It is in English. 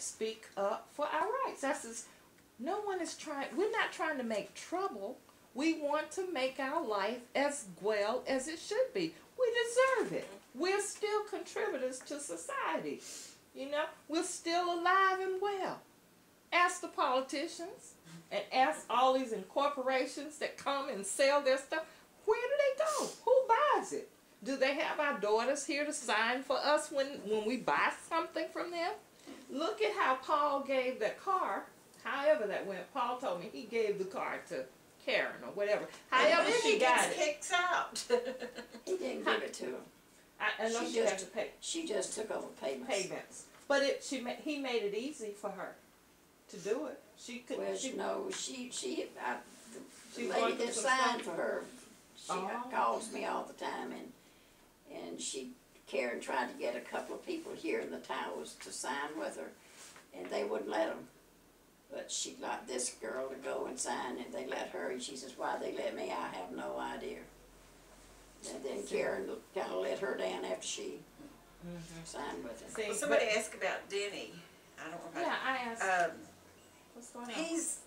speak up for our rights. That's no one is trying, we're not trying to make trouble. We want to make our life as well as it should be. We deserve it. Mm-hmm. We're still contributors to society. You know, we're still alive and well. Ask the politicians and ask all these corporations that come and sell their stuff. Where do they go? Who buys it? Do they have our daughters here to sign for us when, when we buy something from them? Look at how Paul gave that car. However that went. Paul told me he gave the car to Karen or whatever. However then she he got gets it. kicked out. He didn't give it to him. I, I know She she, had just- to pay She just took over payments. payments, but it she he made it easy for her to do it. She could. Well, she, no, she, she, I, the- She's the lady that signed for her, she Oh. calls me all the time and, and she, Karen tried to get a couple of people here in the towers to sign with her and they wouldn't let them. But she got this girl to go and sign and they let her and she says, why they let me, I have no idea. And then Karen kinda let her down after she Mhm. signed with him. See, Well, somebody but- asked about Denny. I don't know about. yeah, I asked. Um, what's going on? he's